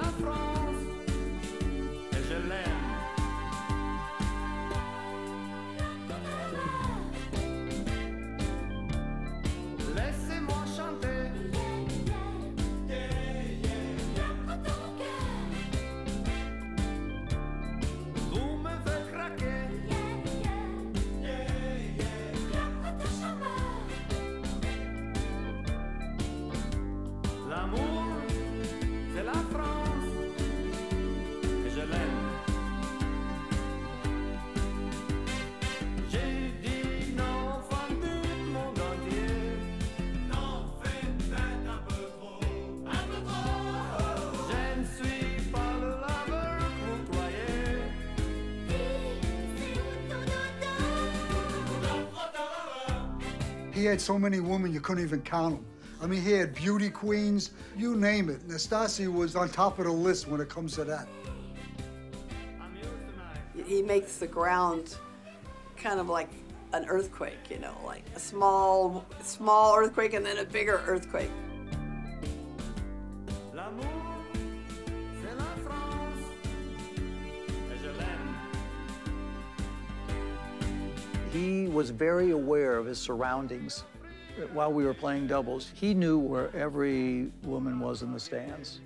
la France. He had so many women you couldn't even count them. I mean, he had beauty queens, you name it. Nastase was on top of the list when it comes to that. I'm yours tonight. He makes the ground kind of like an earthquake, you know, like a small, small earthquake and then a bigger earthquake. He was very aware of his surroundings. While we were playing doubles, he knew where every woman was in the stands.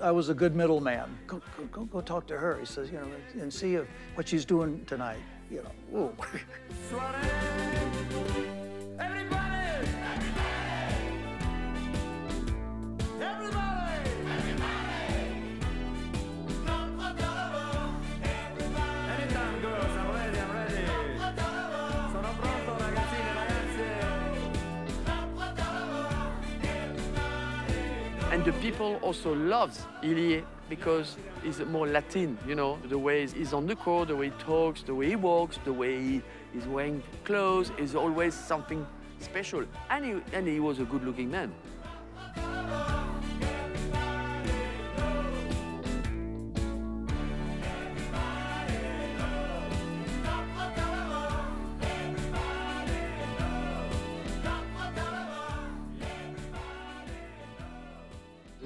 I was a good middleman. Go, go, go, go talk to her. He says, you know, and see if, what she's doing tonight. You know, the people also loves Ilie because he's more Latin, you know, the way he's on the court, the way he talks, the way he walks, the way he is wearing clothes is always something special. And he, and he was a good-looking man.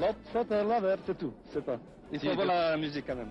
Love, faites un lover, c'est tout, c'est pas. Il faut voir la musique quand même.